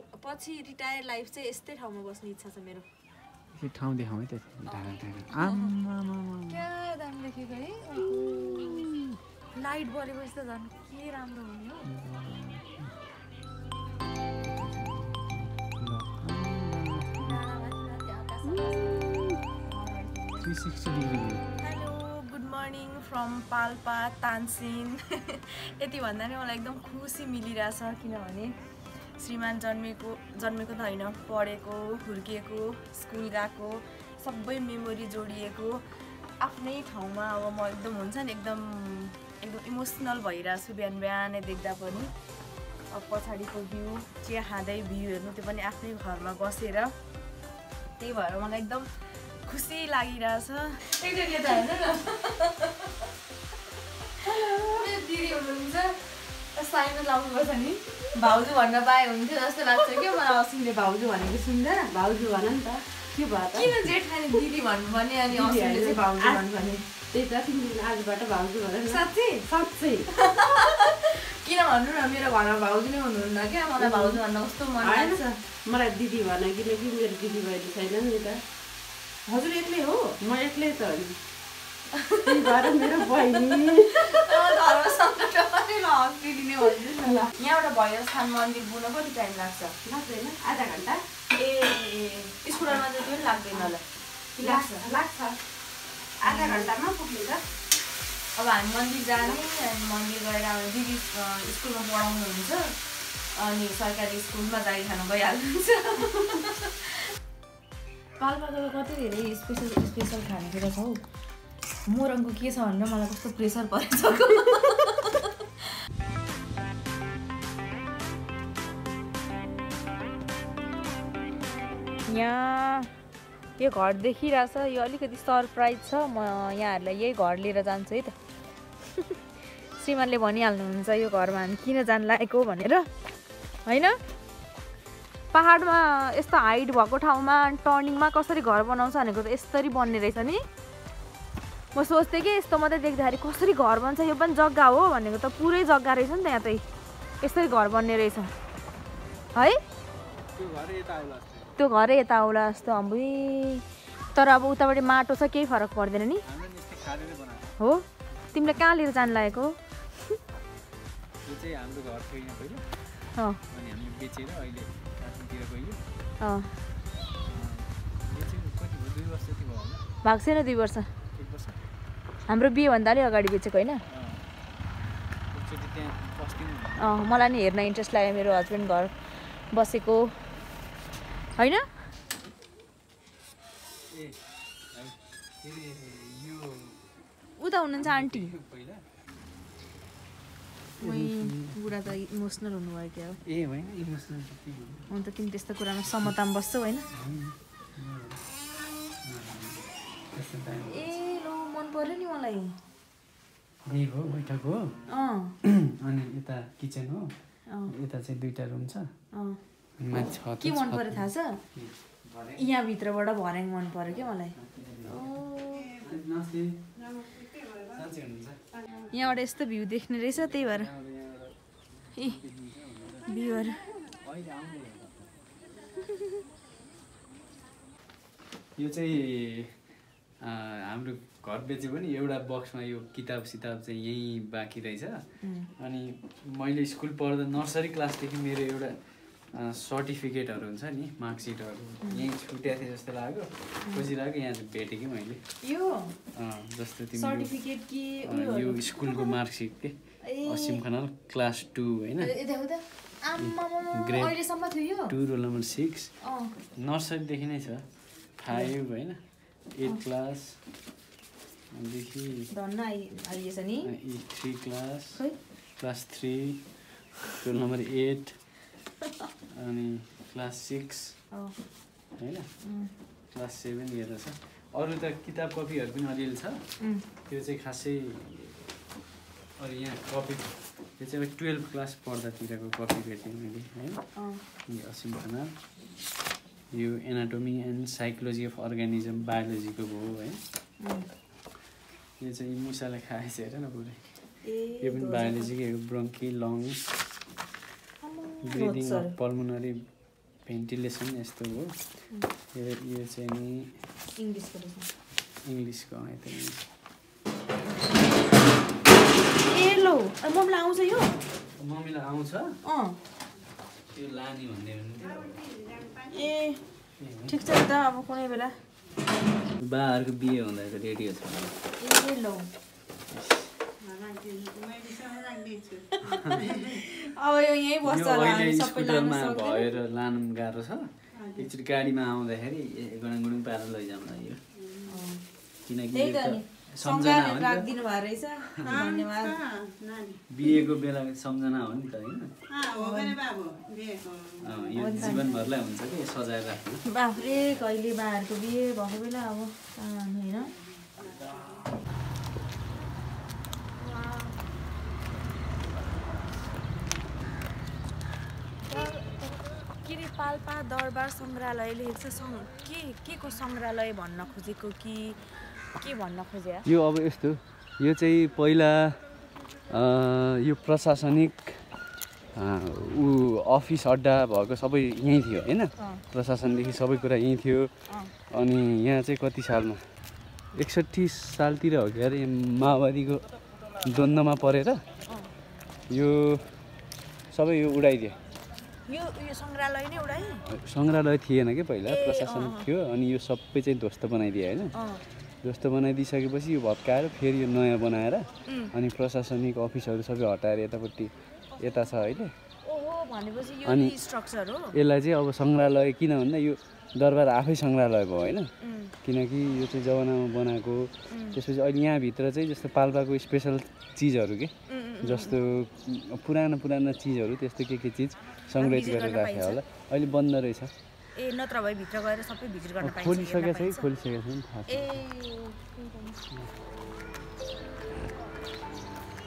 पछि retire life चाहिँ यस्तै ठाउँमा बस्ने इच्छा छ मेरो। ठाउँ देखाउँ है त लाइट बलेपछि त झन् के राम्रो हुने हो। Hello good morning from Palpa Tansen. यति भन्दा नै मलाई एकदम खुसी मिलिरहेछ किनभने श्रीमान जन्मेको जन्मेको त होइन पढेको हुर्किएको स्कुल गएको सबै मेमोरी जोडिएको आफ्नै ठाउँमा अब म एकदम हुन्छ नि एकदम एकदम इमोसनल भइरहेको छु बिहान बिहानै देख्दा पनि। अब पछाडिको भ्यू चिया खाँदै भ्यू हेर्नु त्यो पनि आफ्नै घरमा बसेर। त्यही भएर मलाई एकदम खुसी लागिरहेछ। दिदी हुनुहुन्छ। साइनो लाउनुपर्छ नि। भाउजू भन्न पाए हुन्थ्यो जस्तो लाग्छ क्या मलाई असिमले भाउजू भनेको सुन्दा। भाउजू भन नि त। के भयो किन जेठानी दिदी भन्नुपर्ने अनि असिमले चाहिँ भाउजू भन्नुपर्ने त्यही त तिमीले आजबाट भाउजू भन साँच्चै? साँच्चै। किन भन्नु न मेरो घरमा भाउजू नै हुनुहुन्न क्या? मलाई भाउजू भन्न कस्तो मन लाग्छ। मलाई दिदी भन किनकि मेरो दिदी बहिनी छैन नि त। हजुर एक्लै हो। म एक्लै त हो नि त्यही भएर मेरो बहिनी धर्म सङ्कट पनि हस्पिटल नै ल यहाँबाट भयो स्थान मन्दिर पुग्न कति टाइम लाग्छ लाग्दैन आधा घन्टा ए स्कुलमा चाहिँ पनि लाग्दैन होला लाग्छ लाग्छ आधा घन्टामा पुग्ने त अब हामी मन्दिर जाने अनि मन्दिर गएर अब दिदी स्कुलमा पढाउनुहुन्छ अनि सरकारी स्कुलमा गाडी खानु गइहाल्नुहुन्छ पाल्पाको कति धेरै स्पेसल स्पेसल खानेकुरा छ हौ मोरङको के छ भनेर मलाई कस्तो प्रेसर परेछ यहाँ यो घर देखिरहेछ यो अलिकति सरप्राइज छ म यहाँहरूलाई यही घर लिएर जान्छु है त श्रीमानले भनिहाल्नुहुन्छ यो घरमा हामी किन जान लागेको भनेर होइन पाहाडमा यस्तो हाइट भएको ठाउँमा टर्निङमा कसरी घर बनाउँछ भनेको त यसरी बन्ने रहेछ नि म सोच्थेँ कि यस्तो मात्रै देख्दाखेरि कसरी घर बन्छ यो पनि जग्गा हो भनेको त पुरै जग्गा रहेछ नि त यहाँ त। यसरी घर बन्ने रहेछ। है? त्यो घर यता आउला जस्तो अम्बुई तर अब उतापट्टि माटो छ केही फरक पर्दैन नि। हो? तिमीले कहाँ लिएर जानु लागेको? चाहिँ चाहिँ भएको छैन दुई वर्ष? हाम्रो बिहेभन्दा अलिक अगाडि बेचेको होइन? मलाई नि हेर्न इन्ट्रेस्ट लाग्यो मेरो हस्बेन्ड घर बसेको। होइन? उता हुनुहुन्छ आन्टी। बुढा त इमोसनल हुनुभयो क्या हो। ए होइन इमोसनल के भन्नु हुन त तिमी त्यस्तो कुरामा समतामा बस्छौ होइन? ए पर्यो नि मलाई। यही हो बैठक हो? अनि यता किचन हो? यता चाहिँ दुइटा रुम छ। के मन पर्यो थाहा छ? यहाँभित्रबाट भर्याङ मन पर्यो क्या मलाई। यहाँबाट यस्तो भ्यू देख्ने रहेछ त्यही भएर। ए भ्यूहरू। यो चाहिँ हाम्रो घर बेच्यो भने एउटा बक्समा यो किताब सिताब चाहिँ यहीँ बाँकी रहेछ। अनि मैले स्कुल पढ्दा नर्सरी क्लासदेखि मेरो एउटा सर्टिफिकेटहरू हुन्छ नि मार्कसिटहरू। यहीँ छुट्याएको थिएँ जस्तो लाग्यो। खुसी लाग्यो यहाँ चाहिँ भेटेँ कि मैले। जस्तो तिम्रो सर्टिफिकेट कि अँ, यो स्कुलको मार्कसिट के? असिम खनाल क्लास टू होइन? Grade two roll number six. नर्सरीदेखि नै छ। फाइभ होइन? एट क्लास देखि धन्न आइ आइएछ नि three class class three roll number eight अनि क्लास सिक्स होइन क्लास सेभेन हेरेर छ अरू त किताब कपीहरू पनि अलिअलि छ त्यो चाहिँ खासै अरू यहाँ कपी त्यो चाहिँ अब टुवेल्भ क्लास पढ्दातिरको कपी भेटेँ मैले अँ यो असिम खनाल यो anatomy and psychology of organism बायोलोजीको भयो है यो चाहिँ मुसाले खाएछ हेर न पुरै ए यो पनि बायोलोजीकै हो bronchi lungs breathing. Of pulmonary ventilation यस्तो हो। यो यो चाहिँ नि इङ्ग्लिसको यता मम्मीलाई आउँछ यो? मम्मीलाई आउँछ? ए ठिक छ त अब कुनै बेला। बाहरूको बिहे हुँदा त रेडियो छ। ए लौ। अब यो यहीँ बस्छ स्कुटरमा भएर लानु पनि गाह्रो छ। एकचोटि गाडीमा आउँदाखेरि गुडुङ गुडुङ पारेर लैजाउँला यो किनकि राखिदिनु भएको रहेछ। धन्यवाद। बिहेको बेला सम्झना हो नि त होइन। जीवनभरलाई हुन्छ कि सजाएर राख्नु? बाफ्रे कहिले बाहरूको बिहे भएको बेला अब होइन। पाल्पा दरबार सङ्ग्रहालय लेखेको छ सङ् के के को सङ्ग्रहालय भन्न खोजेको कि के भन्न खोजे यो अब यस्तो यो चाहिँ पहिला यो प्रशासनिक ऊ अफिस अड्डा भएको सबै यहीँ थियो होइन? प्रशासनदेखि सबै कुरा यहीँ थियो। अनि यहाँ चाहिँ कति सालमा? एकसट्ठी सालतिर हो कि? अरे माओवादीको द्वन्द्वमा परेर यो सबै यो उडाइदियो। यो यो सङ्ग्रहालय नै उडाइ सङ्ग्रहालय थिएन कि पहिला प्रशासन। थियो। अनि यो सबै चाहिँ ध्वस्त बनाइदियो होइन? ध्वस्त बनाइदिइसकेपछि यो भत्काएर फेरि यो नयाँ बनाएर. अनि प्रशासनिक अफिसहरू सबै हटाएर यतापट्टि यता छ अहिले। अनि- यसलाई चाहिँ अब सङ्ग्रहालय किन भन्दा यो दरबार आफै सङ्ग्रहालय भयो होइन। किनकि यो चाहिँ जमानामा बनाएको त्यसपछि अहिले यहाँभित्र चाहिँ जस्तो पाल्पाको स्पेसल चिजहरू के? जस्तो पुरानो पुरानो चिजहरू त्यस्तो के के चिज सङ्ग्रहित गरेर पाइन्छ? होला। अहिले बन्द रहेछ। ए नत्र भए भित्र गएर सबै भिजिट गर्न पाइन्छ खोलिसकेको छ कि पाइन्छ? खोलिसकेको छैन थाहा ए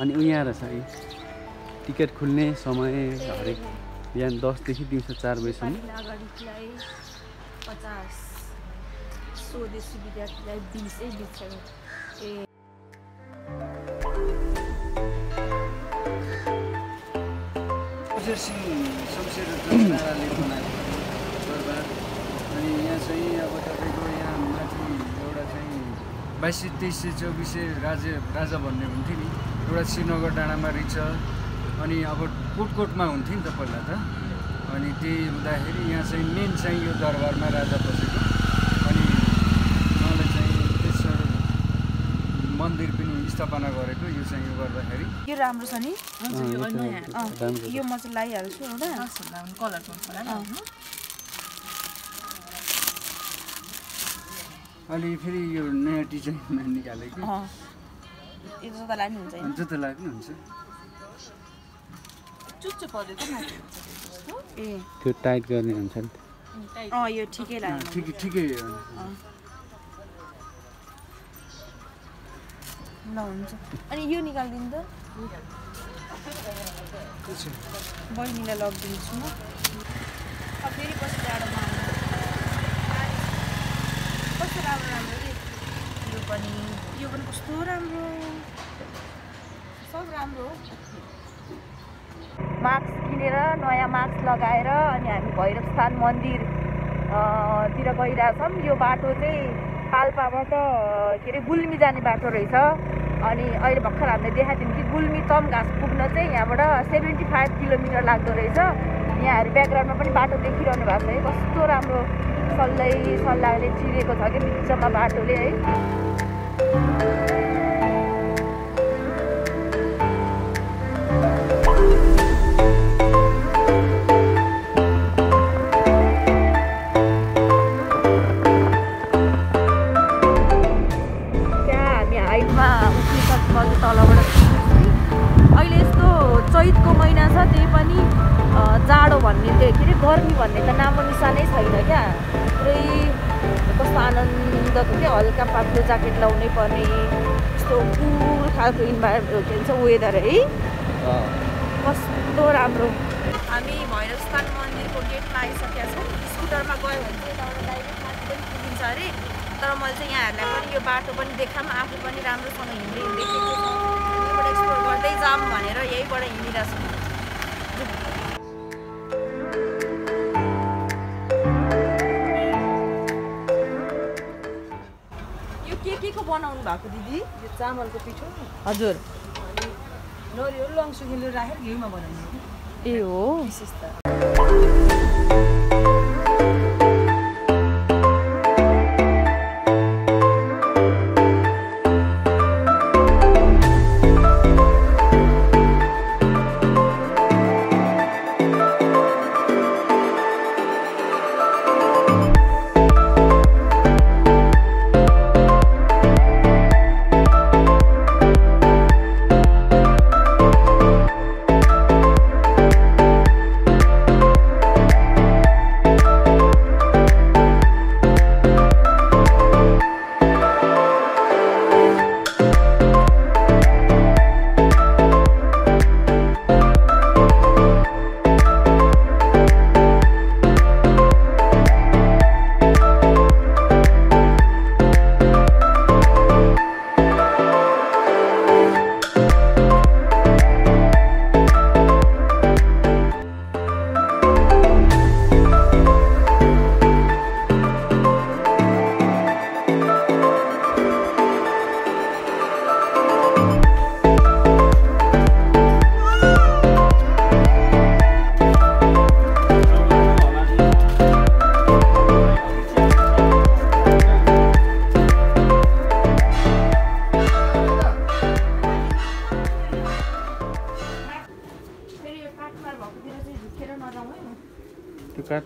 अनि उहाँ रहेछ है। टिकट खुल्ने समय हरेक बिहान दसदेखि दिउँसो चार बजीसम्म पचास स्वदेशी विद्यार्थीलाई बिसै बिस ए। शमशेर बनाएको चाहिँ अब तपाईँको यहाँ माथि एउटा चाहिँ बाइस सय तेइस सय चौबिस सय राजा राजा भन्ने हुन्थ्यो नि। एउटा श्रीनगर डाँडामा रहेछ अनि अब कोटकोटमा हुन्थ्यो नि त पहिला त। अनि त्यही हुँदाखेरि यहाँ चाहिँ मेन चाहिँ यो दरबारमा राजा बसेको। अनि उहाँले चाहिँ तेस्रो मन्दिर पनि स्थापना गरेको यो चाहिँ यो गर्दाखेरि। यो राम्रो छ नि? यो अँ, राम्रो यो म चाहिँ लगाइहाल्छु एउटा अँ। अहिले फेरि यो नयाँ डिजाइनमा निकालेको अँ। यो जता लाने हुन्छ होइन? जस्तो लाग्नुहुन्छ चुच्चो पऱ्यो त माथि। ए। त्यो टाइट गर्ने हुन्छ नि। अँ यो ठिकै लाग्यो ठिकै ठिकै ल हुन्छ। अनि यो निकालिदिनु त। बहिनीलाई लगिदिन्छु म। अब फेरि पछि जाडोमा। कस्तो राम्रो राम्रो पनि यो पनि कस्तो राम्रो सब राम्रो मास्क किनेर नयाँ मास्क लगाएर अनि हामी भैरव स्थान मन्दिर अ, तिर गइरहेछौँ। यो बाटो चाहिँ पाल्पाबाट के अरे गुल्मी जाने बाटो रहेछ। अनि अहिले भर्खर हामीले देखाएको थियौँ कि गुल्मी तम घाँस पुग्न चाहिँ यहाँबाट सेभेन्टी फाइभ किलोमिटर लाग्दो रहेछ। यहाँहरू ब्याकग्राउन्डमा पनि बाटो देखिरहनु भएको छ है। कस्तो राम्रो सल्लै सल्लाहले चिरेको छ कि बिचमा बाटोले है। भन्ने के अरे गर्मी भन्ने त नामो निसानै छैन क्या। पुरै कस्तो आनन्दको क्या हल्का पातलो ज्याकेट लाउनै पर्ने यस्तो कुल खालको इन्भाइरोमेन्ट के भन्छ वेदर है। कस्तो राम्रो। हामी भैरवस्थान मन्दिरको गेटमा आइसकेका छौँ। स्कुटरमा गयो भने चाहिँ यताबाट डाइरेक्ट माथि पनि पुगिन्छ अरे। तर मैले चाहिँ यहाँहरूलाई पनि यो बाटो पनि देखाऊँ आफू पनि राम्रोसँग हिँड्दै हिँड्दै यहीँबाट एक्सप्लोर गर्दै जाऊँ भनेर यहीँबाट हिँडिरहेको छु। भएको दिदी यो चामलको पिठो हजुर. नरिवल लङ सुकिलो राखेर घिउमा बनाउने ए हो विशेष त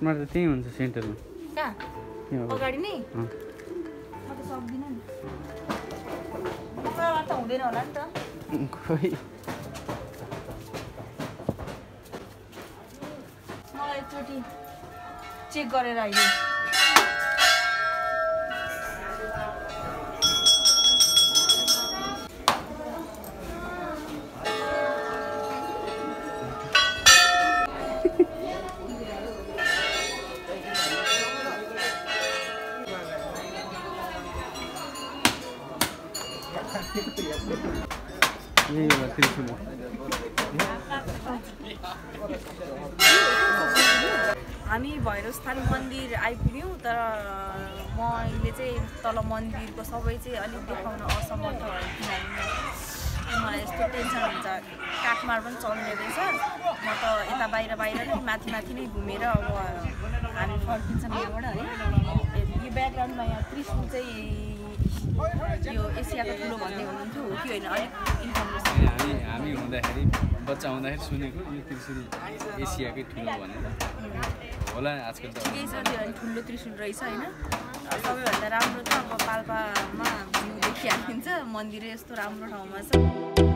काठमाड त त्यहीँ हुन्छ सेन्टरमा। अगाडि नै। म त सक्दिनँ नि। मलाई त हुँदैन होला नि त। खोइ। मलाई एकचोटि चेक गरेर अहिले म अहिले चाहिँ तल मन्दिरको सबै चाहिँ अलिक देखाउन असमर्थ भएँ किनभने मलाई यस्तो टेन्सन हुन्छ। काठमाड पनि चल्ने रहेछ। म त यता बाहिर बाहिर नै माथि माथि नै घुमेर अब हामी फर्किन्छौँ यहाँबाट है यो ब्याकग्राउन्डमा यहाँ त्रिशुल चाहिँ यो एसियाको ठुलो भन्ने हुनुहुन्थ्यो। हो कि होइन? अलिक इन्फर्मेसन हामी हामी हुँदाखेरि बच्चा हुँदाखेरि सुनेको यो त्रिशुल एसियाकै ठुलो भनेर। होला आजकल त केही छ त्यो भने ठुलो त्रिशुल रहेछ होइन? सबैभन्दा राम्रो त अब पाल्पामा भ्यू देखिहालिन्छ। मन्दिरै यस्तो राम्रो ठाउँमा छ।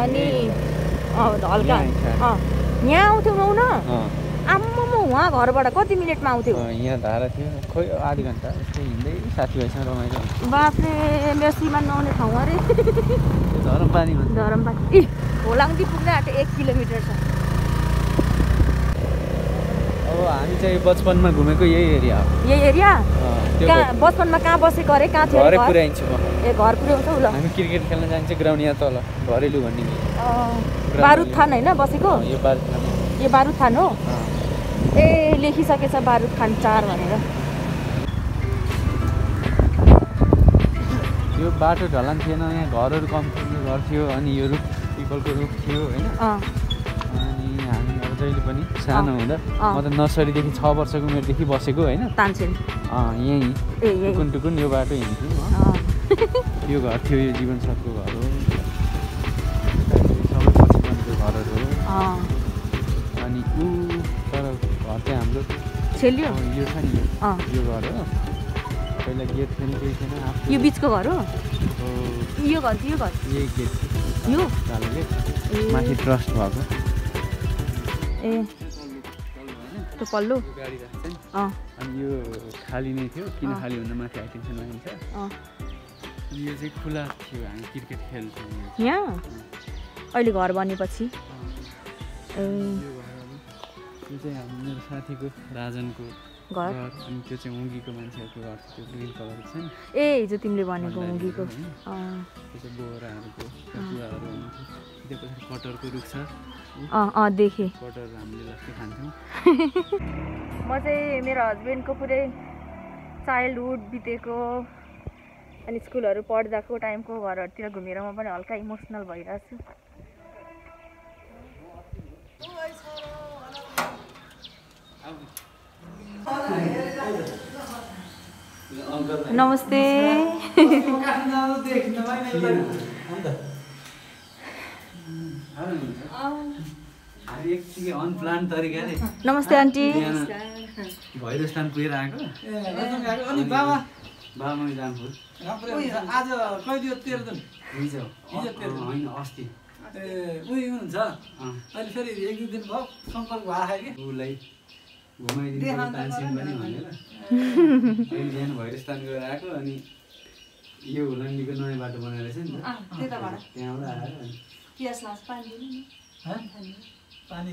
अनि अँ, हल्का अँ यहाँ आउँथ्यौ नौ न आम्मा म उहाँ घरबाट कति मिनटमा आउँथ्यौ यहाँ धारा थियो खोइ आधी घन्टा यस्तो हिँड्दै साथीभाइसँग रमाइलो बाफ्रे मेरो नआउने ठाउँ अरे झरम पानी भन्छ धरमपाती इ होलाङ्दी पुग्न आँट्यो एक किलोमिटर छ हामी चाहिँ बचपनमा घुमेको यही एरिया हो। यही एरिया? कहाँ बचपनमा कहाँ बसेको अरे? कहाँ थियो घरै? पुऱ्याइन्छु म। ए घर पुऱ्याउँछौ ल। हामी क्रिकेट खेल्न जान्छ ग्राउन्ड यहाँ तल घरेलु भन्ने। बारुद थान होइन बसेको? यो बार खाने। यो बारुद थान हो। ए लेखिसकेछ बारुद खान चार भनेर। यो बाटो ढलान थिएन यहाँ घरहरू कम घर थियो अनि यो रुख पिपलको रुख थियो होइन? जहिले पनि सानो हुँदा। म त नर्सरीदेखि छ वर्षको उमेरदेखि बसेको होइन। यहीँ। टुकुन टुकुन यो बाटो हिँड्थ्यौँ यो घर थियो यो जीवन साथको घर हो। घरहरू हो। अनि ऊ तर घर चाहिँ हाम्रो यो छ नि यो। घर हो। पहिला गेट पनि केही थिएन यो बिचको घर हो? यो घर यो घर। यही गेट। यो? माथि ट्रस्ट भएको। ए त्यो पल्लो? अनि यो खाली नै थियो किन। खाली भन्दा माथि हाइटेन्सन अनि यो चाहिँ खुला थियो हामी क्रिकेट खेल्थ्यौँ यहाँ? अहिले घर बनेपछि। ए यो चाहिँ हाम्रो मेरो साथीको राजनको घर घर अनि त्यो चाहिँ उङ्गीको मान्छेहरूको घर थियो त्यो ग्रिन कलरको छ नि। ए हिजो तिमीले भनेको बोराहरूको कुराहरू त्यो कटरको रुख छ। अँ अँ देखेँ। कटर हामीले म चाहिँ मेरो हस्बेन्डको पुरै चाइल्डहुड बितेको अनि स्कुलहरू पढ्दाको टाइमको घरहरूतिर घुमेर म पनि हल्का इमोसनल भइरहेको छु नमस्ते नमस्ते आन्टी बिहान भैरवस्थान पुगेर आएको अनि बाबा बाबामा हुन्छ आज कहिले तेह्र दिन हिजो हिजो तेह्र। होइन अस्ति ए उयो हुनुहुन्छ अँ, अहिले फेरि एक दुई दिन भयो सम्पर्क भएको कि उसलाई घुमाइदिनु देखाउनु पर्यो तानसेन त पनि। भनेर। अहिले बिहान भैरवस्थान गएर आएको अनि यो हुलङ्गीको नयाँ बाटो बनाएर छ नि त्यहाँबाट आएर? पानी